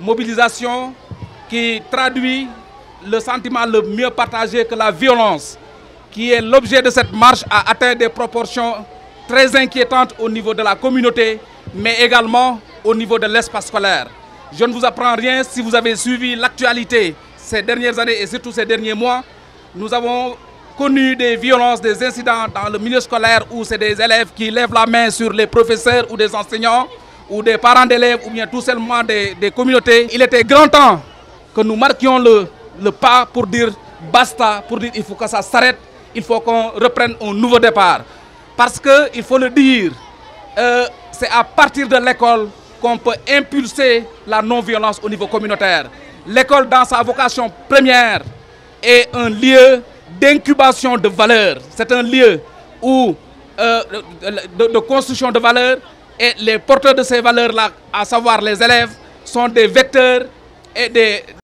mobilisation qui traduit le sentiment le mieux partagé que la violence, qui est l'objet de cette marche, a atteint des proportions très inquiétantes au niveau de la communauté, mais également au niveau de l'espace scolaire. Je ne vous apprends rien si vous avez suivi l'actualité ces dernières années et surtout ces derniers mois. Nous avons connu des violences, des incidents dans le milieu scolaire où c'est des élèves qui lèvent la main sur les professeurs ou des enseignants ou des parents d'élèves ou bien tout simplement des, communautés. Il était grand temps que nous marquions le, pas pour dire basta, pour dire il faut que ça s'arrête, il faut qu'on reprenne un nouveau départ. Parce qu'il faut le dire, euh, c'est à partir de l'école qu'on peut impulser la non-violence au niveau communautaire. L'école, dans sa vocation première, est un lieu d'incubation de valeurs. C'est un lieu où, euh, de, construction de valeurs et les porteurs de ces valeurs-là, à savoir les élèves, sont des vecteurs et des,